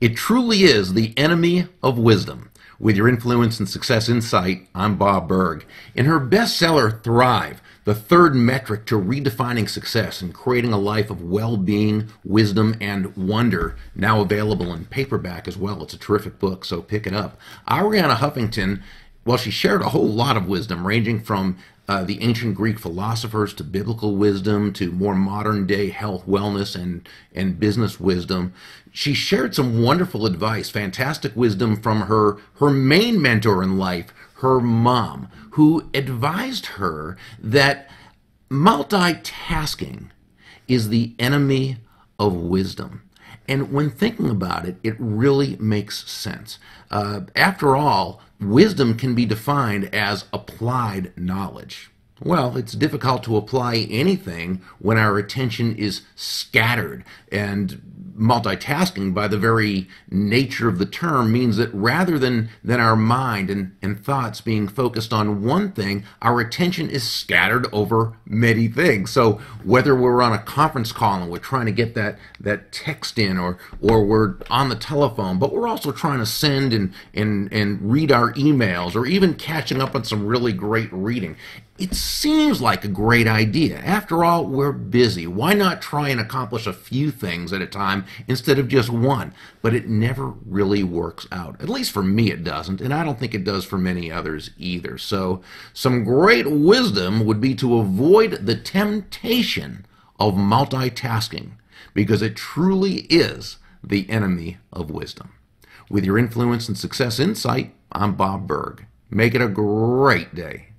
It truly is the enemy of wisdom. With your influence and success insight, I'm Bob Burg. In her bestseller, Thrive, the third metric to redefining success and creating a life of well being, wisdom, and wonder, now available in paperback as well. It's a terrific book, so pick it up. Arianna Huffington, well, she shared a whole lot of wisdom, ranging from uh, the ancient Greek philosophers to biblical wisdom to more modern day health, wellness, and, and business wisdom. She shared some wonderful advice, fantastic wisdom from her, her main mentor in life, her mom, who advised her that multitasking is the enemy of wisdom. And when thinking about it, it really makes sense. Uh, after all, wisdom can be defined as applied knowledge. Well, it's difficult to apply anything when our attention is scattered and multitasking by the very nature of the term means that rather than, than our mind and, and thoughts being focused on one thing, our attention is scattered over many things. So whether we're on a conference call and we're trying to get that, that text in or, or we're on the telephone, but we're also trying to send and, and, and read our emails or even catching up on some really great reading. It seems like a great idea. After all, we're busy. Why not try and accomplish a few things at a time instead of just one? But it never really works out. At least for me, it doesn't, and I don't think it does for many others either. So, some great wisdom would be to avoid the temptation of multitasking because it truly is the enemy of wisdom. With your influence and success insight, I'm Bob Burg. Make it a great day.